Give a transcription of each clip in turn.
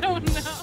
I don't know.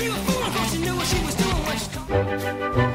She fooling cause she knew what she was doing